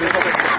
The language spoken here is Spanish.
Gracias.